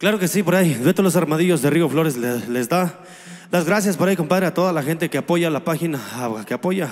Claro que sí, por ahí. Dueto Los Armadillos de Río Flores le- les, da las gracias por ahí, compadre, a toda la gente que apoya la página, que apoya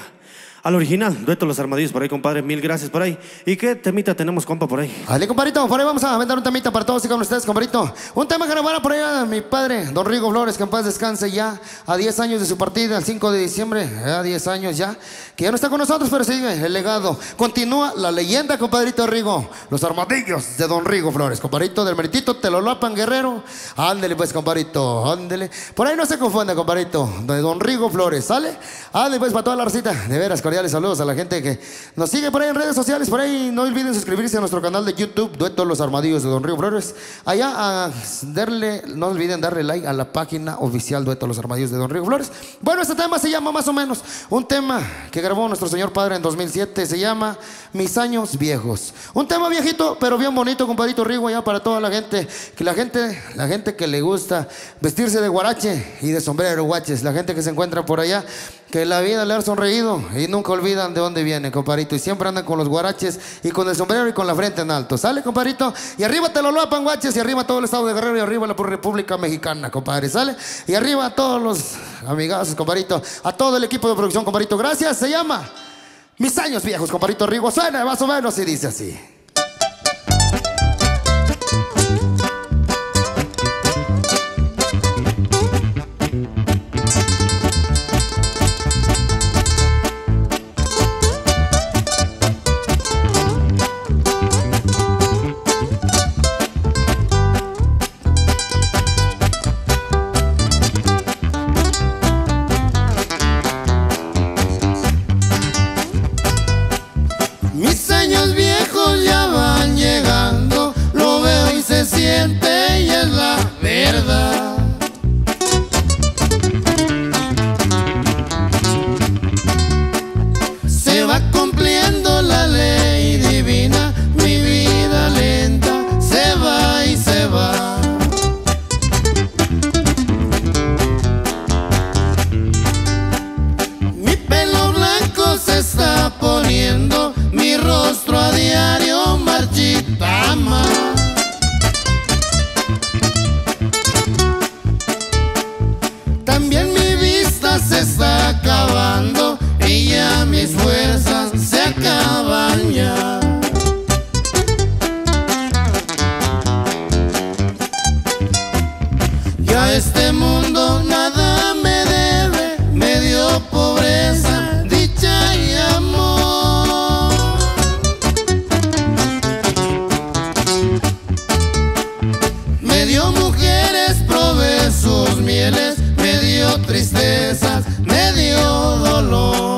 al original. Dueto Los Armadillos por ahí, compadre. Mil gracias por ahí. ¿Y qué temita tenemos, compa, por ahí? Ale, compadrito, por ahí vamos a vender un temita para todos y con ustedes, compadrito. Un tema que grabara por ahí a mi padre, don Rigo Flores, que en paz descanse ya a 10 años de su partida, el 5 de diciembre, a 10 años ya, que ya no está con nosotros, pero sigue el legado. Continúa la leyenda, compadrito Rigo, los armadillos de don Rigo Flores, compadrito del meritito Telolapan Guerrero. Ándele pues, compadrito, ándele. Por ahí no se confunda, compadrito, de don Rigo Flores, ¿sale? Ándele pues para toda la recita, de veras, saludos a la gente que nos sigue por ahí en redes sociales, por ahí no olviden suscribirse a nuestro canal de YouTube, Dueto Los Armadillos de Don Río Flores. Allá darle, no olviden darle like a la página oficial Dueto Los Armadillos de Don Río Flores. Bueno, este tema se llama más o menos un tema que grabó nuestro señor padre en 2007, se llama Mis años viejos. Un tema viejito, pero bien bonito, compadrito Rigo, allá para toda la gente, que la gente, la gente que le gusta vestirse de guarache y de sombrero guaches, la gente que se encuentra por allá, que la vida le ha sonreído y nunca olvidan de dónde viene, compadrito. Y siempre andan con los guaraches y con el sombrero y con la frente en alto. ¿Sale, compadrito? Y arriba te lo lopan, guaches. Y arriba todo el estado de Guerrero y arriba la República Mexicana, compadre. ¿Sale? Y arriba a todos los amigazos, compadrito. A todo el equipo de producción, compadrito. Gracias. Se llama Mis años viejos, compadrito Rigo. Suena más o menos y dice así. Vista se está alone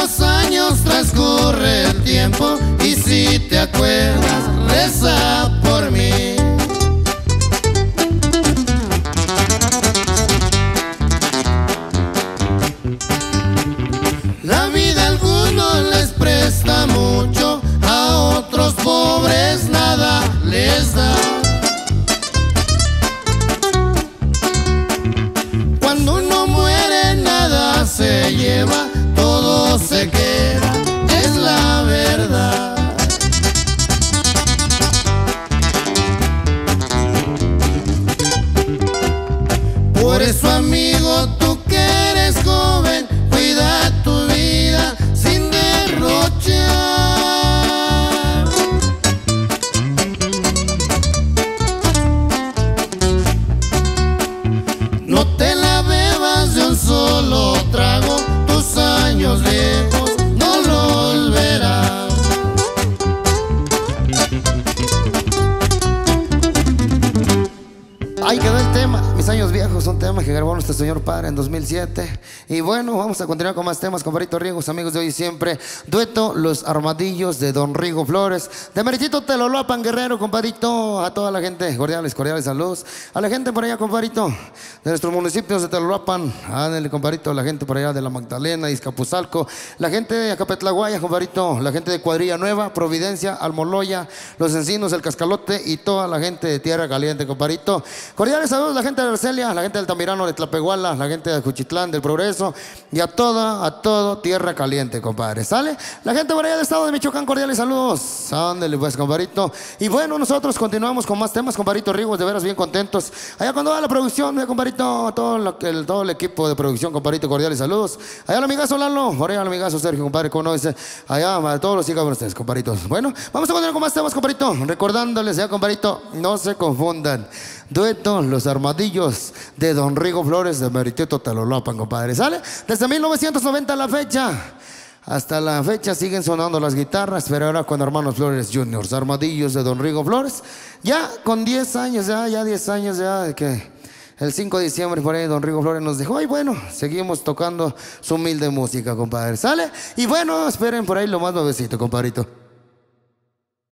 los años, transcurre el tiempo y si te acuerdas, reza por mí. La vida a algunos les presta mucho, a otros pobres nada les da. Por eso amigo, tú que eres joven, cuida tu vida sin derrochar. No te la bebas de un solo trago, tus años viejos nuestro señor padre en 2007. Y bueno, vamos a continuar con más temas, compadrito Rigo, amigos de hoy y siempre. Dueto Los Armadillos de Don Rigo Flores. De Meritito Telolopan Guerrero, compadrito. A toda la gente, cordiales, cordiales saludos. A la gente por allá, compadrito, de nuestros municipios de Telolopan. el compadrito, la gente por allá de La Magdalena, Izcapuzalco. La gente de Acapetlaguaya, compadrito. La gente de Cuadrilla Nueva, Providencia, Almoloya, Los Encinos, El Cascalote y toda la gente de Tierra Caliente, compadrito. Cordiales saludos la gente de Arcelia, la gente del Tamirano, de Tlapehuala, la gente de Juchitlán, del Progreso y a toda, a todo Tierra Caliente, compadre. ¿Sale? La gente por allá del estado de Michoacán, cordiales saludos. Ándale, pues, compadrito. Y bueno, nosotros continuamos con más temas, compadrito Rigos, de veras bien contentos. Allá cuando va la producción, eh, compadrito, todo, el, todo el equipo de producción, compadrito, cordiales saludos. Allá el amigazo Lalo, por allá el amigazo Sergio, compadre, ¿cómo no dice? Allá, todos los chicos ustedes, compadritos. Bueno, vamos a continuar con más temas, compadrito. Recordándoles, ya, compadrito, no se confundan. Dueto Los Armadillos de Don Rigo Flores de Meritito Telolopan, compadre. ¿Sale? Desde 1990 a la fecha. Hasta la fecha siguen sonando las guitarras, pero ahora con Hermanos Flores Juniors, Armadillos de Don Rigo Flores. Ya con 10 años, ya, ya 10 años ya de que el 5 de diciembre por ahí Don Rigo Flores nos dejó y bueno, seguimos tocando su humilde música, compadre. ¿Sale? Y bueno, esperen por ahí lo más nuevecito, compadrito.